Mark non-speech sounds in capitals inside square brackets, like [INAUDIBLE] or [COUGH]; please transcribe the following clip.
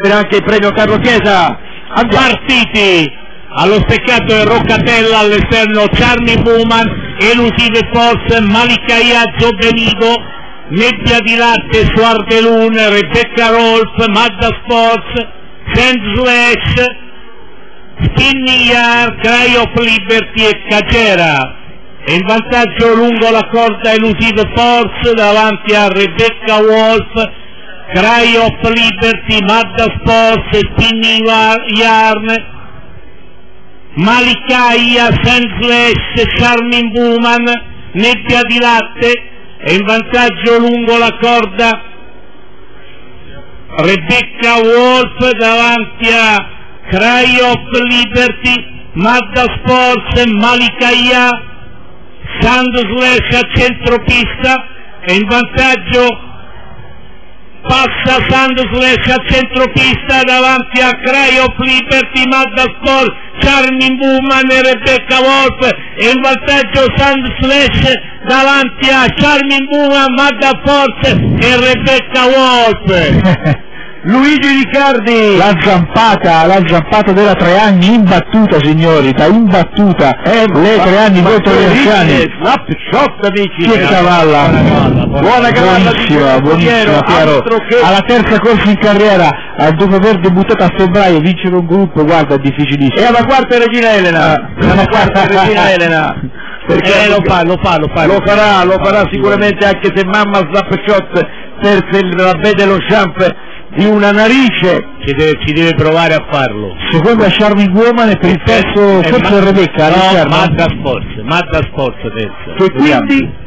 per anche il premio Carlo Chiesa partiti allo steccato del Roccatella all'esterno Charlie Bowman elusive force Malicaya Giovenido Nebbia di Latte Suar de Lune Rebecca Rolf Magda Sports Sand Slash Skinny Yard Cry of Liberty e Cagera e il vantaggio lungo la corda elusive force davanti a Rebecca Wolf Cry of Liberty, Mazda Sports, Spinning Yarn, Malikaya, Sandslash, Charming Woman, Nebbia di Latte e in vantaggio lungo la corda Rebecca Wolf davanti a Cry of Liberty, Mazda Sports, Malikaya, Sandslash a centropista e in vantaggio passa Sandslash a centropista davanti a Cry of Liberty, Mazda Sport, Charming Woman e Rebecca Wolf e in vantaggio Sandslash davanti a Charming Woman, Mazda Force e Rebecca Wolf. [LAUGHS] Luigi Riccardi La zampata, la zampata della tre anni imbattuta signori, da imbattuta, Eh, lei ma- tre anni che le. La Picciotta dici Chi è cavalla? Buona cavalla buonissima, buonissima Piero. che Alla terza corsa in carriera, dopo aver debuttato a febbraio, vincere un gruppo, guarda, è e difficilissimo. alla quarta Regina Elena alla quarta Regina Elena Perché Eh, lo fa, lo fa, lo fa. lo farà, lo farà sicuramente anche se mamma Slapshot perse il rabè dello champ di una narice Ci deve, ci deve provare a farlo. Seconda Charming Woman e per il terzo, forse Rebecca, no. Mazda Sports, Mazda Sports terzo. che quindi